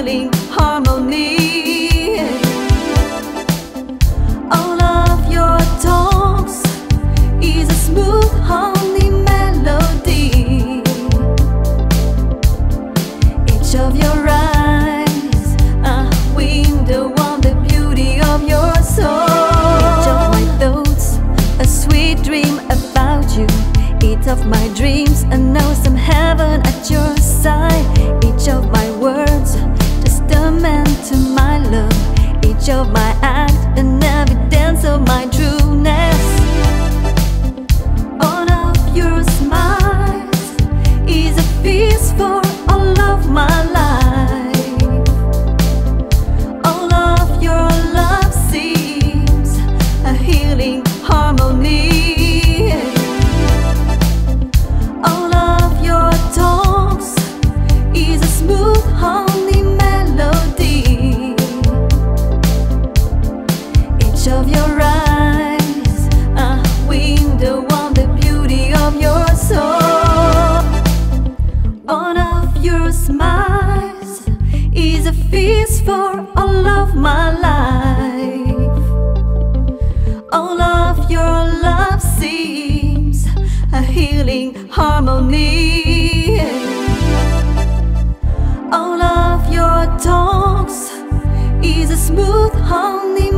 feeling harmony. All of your tones is a smooth honey melody. Each of your eyes a window on the beauty of your soul. Each of my thoughts a sweet dream about you. Each of my dreams an awesome heaven at your side. Each of my words of my acts, an evidence of my trueness. Of your eyes, a window on the beauty of your soul. All of your smiles is a feast for all of my life. All of your love seems a healing harmony. All of your talks is a smooth, honey.